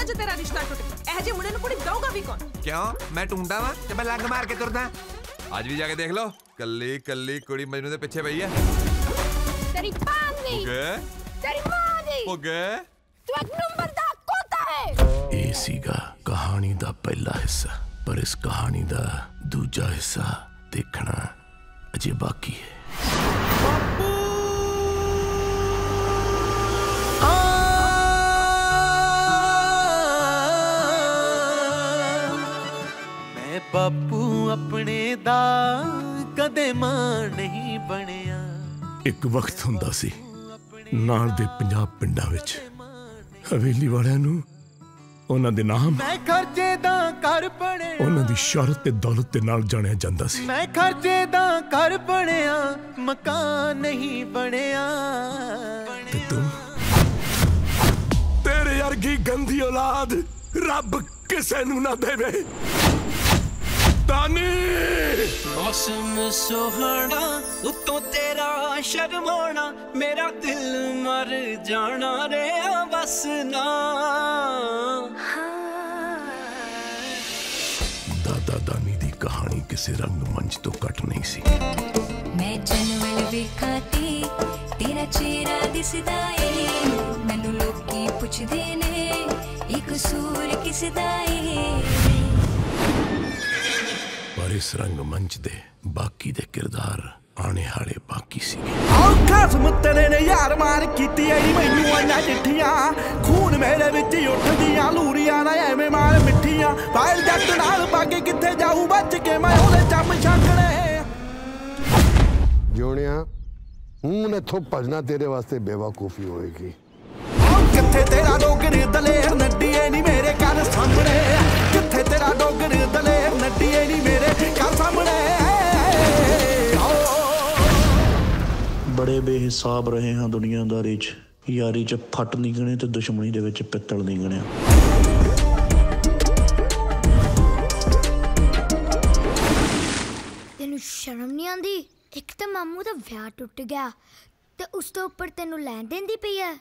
ਅੱਜ ਤੇਰਾ ਰਿਸ਼ਤਾ ਟੁੱਟ ਗਿਆ ਇਹ ਜਿਹੇ ਮੁੰਡੇ ਨੂੰ ਕੁੜੀ ਦਊਗਾ ਵੀ ਕੌਣ ਕਿਉਂ ਮੈਂ ਟੁੰਡਾ ਵਾਂ ਤੇ ਮੈਂ ਲੰਗ ਮਾਰ ਕੇ ਤੁਰਦਾ ਅੱਜ ਵੀ ਜਾ ਕੇ ਦੇਖ ਲਓ ਕੱਲੀ ਕੱਲੀ ਕੁੜੀ ਮਜਨੂ ਦੇ ਪਿੱਛੇ ਪਈ ਹੈ ਤੇਰੀ ਪਾਨ ਨਹੀਂ ਓਕੇ ਤੇਰੀ ਮਾਂ ਨਹੀਂ ਓਕੇ ਤੂੰ ਇੱਕ ਨੰਬਰ ਦਾ ਕੋਤਾ ਹੈ ਇਹ ਸੀਗਾ ਕਹਾਣੀ ਦਾ ਪਹਿਲਾ ਹਿੱਸਾ ਪਰ ਇਸ ਕਹਾਣੀ ਦਾ ਦੂਜਾ ਹਿੱਸਾ ਦੇਖਣਾ ਅਜੇ ਬਾਕੀ ਹੈ ਮੈਂ ਬਾਪੂ ਆਪਣੇ ਦਾ ਕਦੇ ਮਾਂ ਨਹੀਂ ਬਣਿਆ। ਇੱਕ ਵਕਤ ਹੁੰਦਾ ਸੀ ਨਾਲ ਦੇ ਪੰਜਾਬ ਪਿੰਡਾਂ ਵਿੱਚ। ਹਵੇਲੀ ਵਾਲਿਆਂ ਨੂੰ ਉਹਨਾਂ ਦੇ ਨਾਮ ਮੈਂ ਖਰਚੇ ਦਾ ਘਰ ਬਣਿਆ। ਉਹਨਾਂ ਦੀ ਸ਼ੌਹਰਤ ਤੇ ਦੌਲਤ ਦੇ ਨਾਲ ਜਾਣਿਆ ਜਾਂਦਾ ਸੀ। ਮੈਂ ਖਰਚੇ ਦਾ ਘਰ ਬਣਿਆ ਮਕਾਨ ਨਹੀਂ ਬਣਿਆ। ਤੇ ਤੂੰ? ਤੇਰੇ ਵਰਗੀ ਗੰਦੀ ਔਲਾਦ ਰੱਬ ਕਿਸੇ ਨੂੰ ਨਾ ਦੇਵੇ। ਤਾਨੀ ਮੌਸਮ ਸੁਹਾਣਾ ਉਤੋਂ ਤੇਰਾ ਸ਼ਰਮਾਣਾ ਮੇਰਾ ਦਿਲ ਮਰ ਜਾਣਾ ਰੇ ਬਸ ਨਾ। ਦਾਦਾ ਦਾਨੀ ਦੀ ਕਹਾਣੀ ਕਿਸੇ ਰੰਗ ਮੰਚ ਤੋਂ ਘੱਟ ਨਹੀਂ ਸੀ। ਮੈਂ ਜਨਵਲ ਵੇਖਾਤੀ ਤੇਰਾ ਚਿਹਰਾ ਦਿਸਦਾ ਏ। ਮੈਨੂੰ ਲੋਕੀ ਪੁੱਛਦੇ ਨੇ ਇਹ ਕਸੂਰ ਕਿਸ ਦਾ ਏ? ਪਰ ਇਸ ਰੰਗ ਮੰਚ ਦੇ ਬਾਕੀ ਦੇ ਕਿਰਦਾਰ ਆਣੇ ਵਾਲੇ ਬਾਕੀ ਸੀ ਆਹ ਖਸਮ ਤੇਰੇ ਨੇ ਯਾਰ ਮਾਰ ਕੀਤੀ ਐ ਨੀ ਮੈਨੂੰ ਆਈਆਂ ਚਿੱਠੀਆਂ। ਖੂਨ ਮੇਰੇ ਵਿੱਚ ਉੱਠਦੀਆਂ ਲੂਰੀਆਂ ਨਾ ਐਵੇਂ ਮਾਰ ਮਿੱਠੀਆਂ। ਪਾਇਲ ਜੱਟ ਨਾਲ ਬਾਗੇ ਕਿੱਥੇ ਜਾਊ ਬਚ ਕੇ ਮੈਂ ਉਹਦੇ ਚੰਮ ਛਾਕਣੇ ਜਿਉਣਿਆ ਹੁਣ ਇੱਥੋਂ ਭਜਣਾ ਤੇਰੇ ਵਾਸਤੇ ਬੇਵਕੂਫੀ ਹੋਏਗੀ। ਕਿੱਥੇ ਤੇਰਾ ਡੋਗਰ ਦਲੇਰ ਨੱਡੀਏ ਨੀ ਮੇਰੇ ਘਰ ਬੜੇ ਬੇਹਿਸਾਬ ਰਹੇ ਹਾਂ ਦੁਨੀਆਦਾਰੀ 'ਚ। ਯਾਰੀ 'ਚ ਫੱਟ ਨਹੀਂ ਗਣੇ ਤੇ ਦੁਸ਼ਮਣੀ ਦੇ ਵਿੱਚ ਪਿੱਤਲ ਨਹੀਂ ਗਣਿਆ। ਤੈਨੂੰ ਸ਼ਰਮ ਨਹੀਂ ਆਉਂਦੀ? ਇੱਕ ਤਾਂ ਮਾਮੂ ਦਾ ਵਿਆਹ ਟੁੱਟ ਗਿਆ ਤੇ ਉਸ ਤੋਂ ਉੱਪਰ ਤੈਨੂੰ ਲੈਣ ਦੇਣ ਦੀ ਪਈ ਹੈ